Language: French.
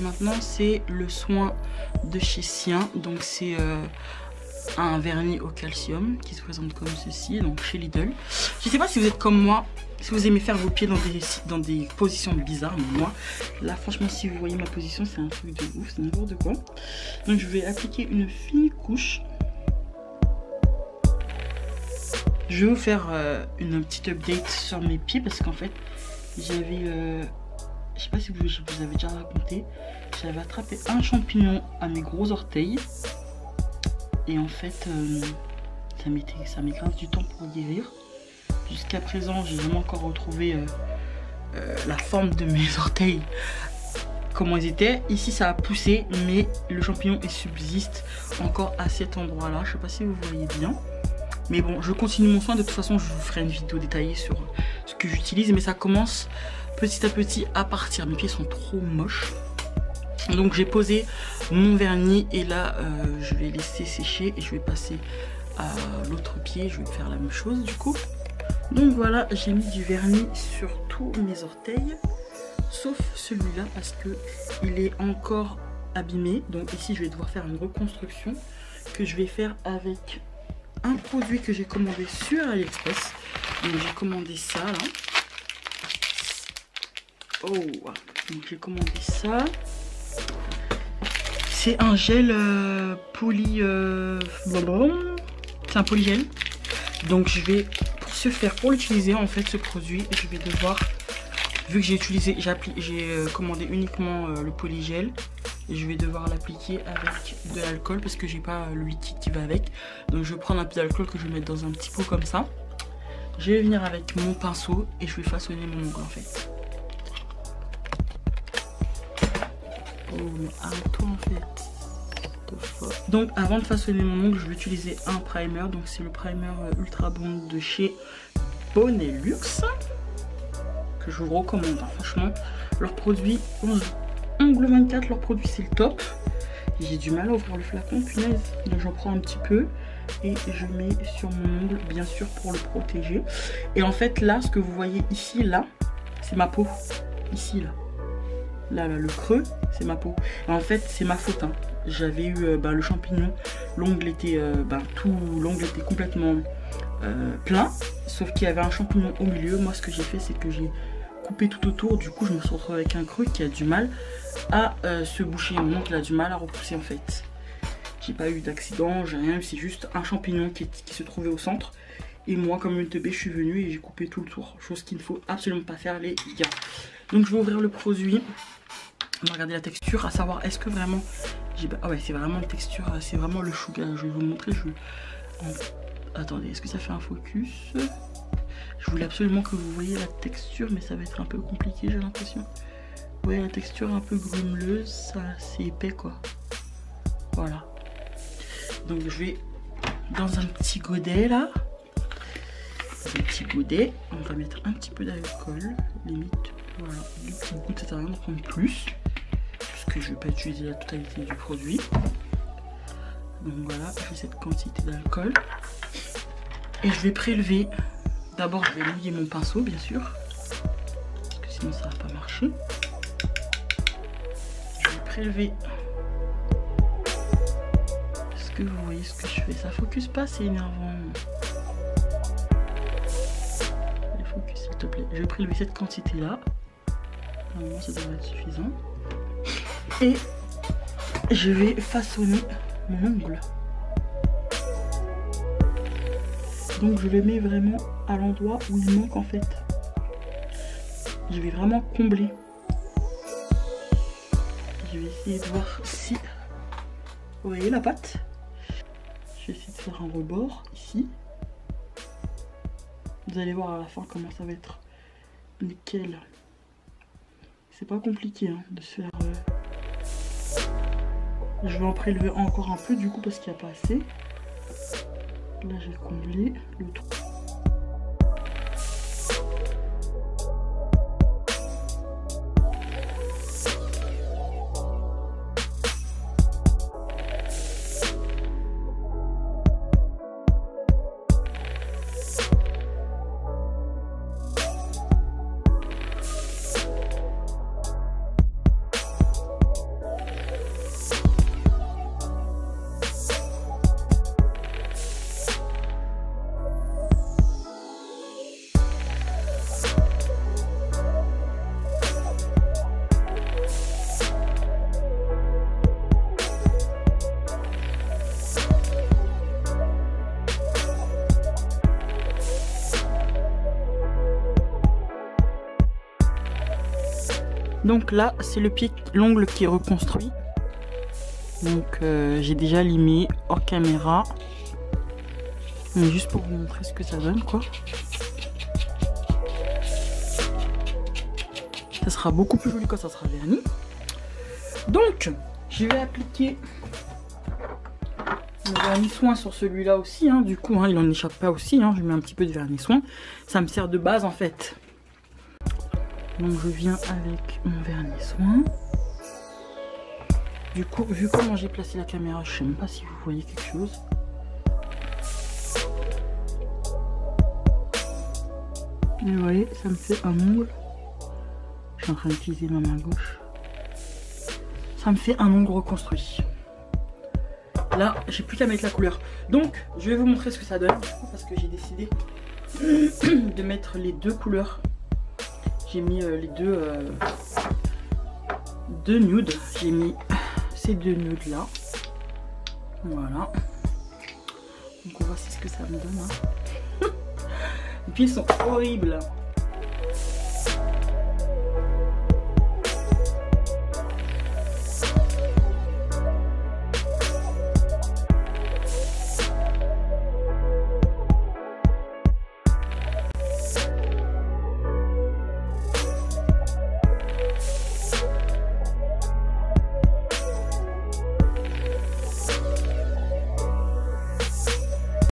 maintenant, c'est le soin de chez Sien. Donc c'est euh, un vernis au calcium qui se présente comme ceci, donc chez Lidl. Je sais pas si vous êtes comme moi, si vous aimez faire vos pieds dans des, dans des positions bizarres, mais moi, là franchement, si vous voyez ma position, c'est un truc de ouf, c'est n'importe quoi. Donc je vais appliquer une fine couche. Je vais vous faire euh, une petite update sur mes pieds parce qu'en fait, j'avais... Euh, je sais pas si vous, je vous avais déjà raconté, j'avais attrapé un champignon à mes gros orteils. Et en fait, euh, ça ça met grave du temps pour guérir. Jusqu'à présent, j'ai jamais encore retrouvé euh, euh, la forme de mes orteils comment ils étaient. Ici, ça a poussé, mais le champignon subsiste encore à cet endroit-là. Je sais pas si vous voyez bien. Mais bon, je continue mon soin. De toute façon, je vous ferai une vidéo détaillée sur ce que j'utilise. Mais ça commence petit à petit à partir. Mes pieds sont trop moches. Donc j'ai posé mon vernis et là euh, je vais laisser sécher et je vais passer à l'autre pied. Je vais faire la même chose du coup. Donc voilà, j'ai mis du vernis sur tous mes orteils, sauf celui-là parce que il est encore abîmé. Donc ici, je vais devoir faire une reconstruction que je vais faire avec un produit que j'ai commandé sur AliExpress. Donc j'ai commandé ça là. Oh, donc j'ai commandé ça. C'est un gel euh, poly... Euh, c'est un polygel. Donc je vais, pour faire, pour l'utiliser en fait ce produit, je vais devoir, vu que j'ai utilisé, j'ai euh, commandé uniquement le polygel, et je vais devoir l'appliquer avec de l'alcool parce que j'ai pas le liquide qui va avec. Donc je vais prendre un peu d'alcool que je vais mettre dans un petit pot comme ça. Je vais venir avec mon pinceau et je vais façonner mon ongle en fait. En fait. Donc avant de façonner mon ongle, je vais utiliser un primer. Donc c'est le primer euh, Ultra Bond de chez Bonelux. Que je vous recommande. Hein. Franchement, leurs produits, ongle 24, leurs produits c'est le top. J'ai du mal à ouvrir le flacon, punaise. Donc j'en prends un petit peu et je mets sur mon ongle, bien sûr, pour le protéger. Et en fait, là, ce que vous voyez ici, là, c'est ma peau. Ici, là là, le creux, c'est ma peau. en fait, c'est ma faute. Hein. J'avais eu euh, bah, le champignon, l'ongle était, euh, bah, était complètement euh, plein, sauf qu'il y avait un champignon au milieu. Moi, ce que j'ai fait, c'est que j'ai coupé tout autour. Du coup, je me suis retrouvée avec un creux qui a du mal à se boucher. Mon ongle a du mal à repousser en fait. J'ai pas eu d'accident, j'ai rien eu, c'est juste un champignon qui se trouvait au centre. Et moi, comme une teubée, je suis venue et j'ai coupé tout le tour. Chose qu'il ne faut absolument pas faire, les gars. Donc, je vais ouvrir le produit. On va regarder la texture, à savoir est-ce que vraiment... Ah ouais, c'est vraiment la texture, euh, c'est vraiment le chou. Je vais vous montrer. Je... Attendez, est-ce que ça fait un focus? Je voulais absolument que vous voyez la texture, mais ça va être un peu compliqué, j'ai l'impression. Vous voyez la texture un peu grumeleuse, ça c'est épais quoi. Voilà. Donc je vais dans un petit godet là. Un petit godet, on va mettre un petit peu d'alcool, limite. Voilà, petites gouttes, ça sert à rien d'en prendre plus que je vais pas utiliser la totalité du produit. Donc voilà, j'ai cette quantité d'alcool. Et je vais prélever, d'abord je vais mouiller mon pinceau bien sûr, parce que sinon ça va pas marcher. Je vais prélever. Est-ce que vous voyez ce que je fais Ça focus pas, c'est énervant. Focus s'il te plaît. Je vais prélever cette quantité là. Normalement ça devrait être suffisant. Et je vais façonner mon ongle. Donc je le mets vraiment à l'endroit où il manque en fait. Je vais vraiment combler. Je vais essayer de voir si... Vous voyez la pâte Je vais essayer de faire un rebord ici. Vous allez voir à la fin comment ça va être nickel. C'est pas compliqué hein, de se faire... Euh, je vais en prélever encore un peu du coup parce qu'il n'y a pas assez. Là j'ai comblé le trou. Donc là, c'est le pied, l'ongle qui est reconstruit. Donc euh, j'ai déjà limé hors caméra. Juste pour vous montrer ce que ça donne quoi. Ça sera beaucoup plus joli quand ça sera verni. Donc, je vais appliquer le vernis soin sur celui-là aussi. Hein. Du coup, hein, il n'en échappe pas aussi. Hein. Je mets un petit peu de vernis soin. Ça me sert de base en fait. Donc je viens avec mon vernis soin. Du coup, vu comment j'ai placé la caméra, je sais même pas si vous voyez quelque chose. vous voyez, ça me fait un ongle. Je suis en train d'utiliser ma main gauche. Ça me fait un ongle reconstruit. Là, j'ai plus qu'à mettre la couleur. Donc, je vais vous montrer ce que ça donne. Parce que j'ai décidé de mettre les deux couleurs. J'ai mis euh, les deux, euh, deux nudes. J'ai mis ces deux nudes là. Voilà. Donc on voit ce que ça me donne. Hein. Et puis ils sont horribles.